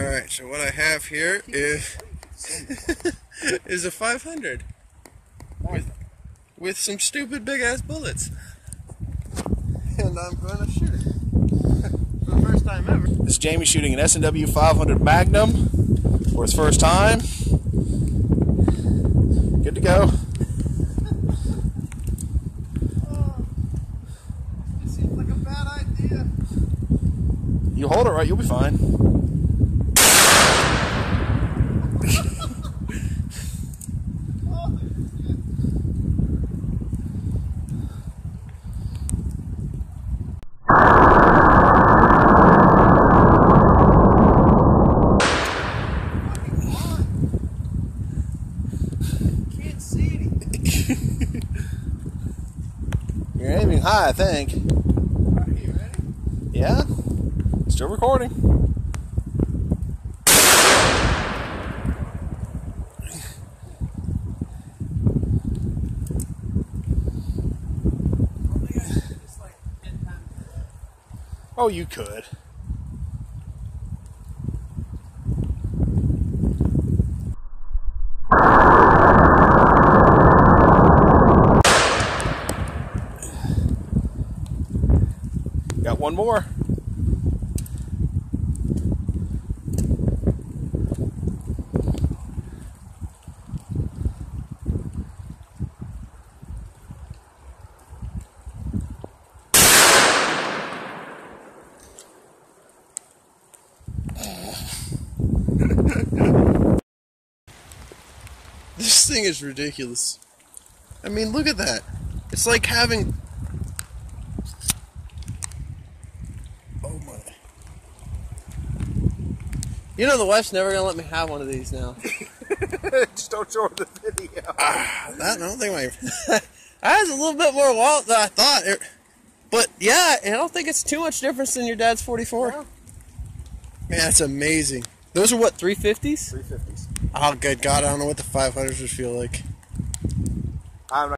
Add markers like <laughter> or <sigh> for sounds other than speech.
Alright, so what I have here is <laughs> is a 500 with, with some stupid big ass bullets. And I'm gonna shoot it. <laughs> For the first time ever. This is Jamie shooting an S&W 500 Magnum for his first time. Good to go. It seems like a bad idea. You hold it right, you'll be fine. <laughs> You're aiming high, I think. Are you ready? Yeah? Still recording. Oh, oh you could. Got one more. This thing is ridiculous. I mean, look at that. It's like having. Oh my. You know, the wife's never gonna let me have one of these now. <laughs> Just don't show her the video. <sighs> that, I don't think my. <laughs> that has a little bit more wallet than I thought. It- but yeah, I don't think it's too much difference than your dad's 44. No. Man, that's amazing. Those are what, 350s? 350s. Oh, good God, I don't know what the 500s would feel like. I'm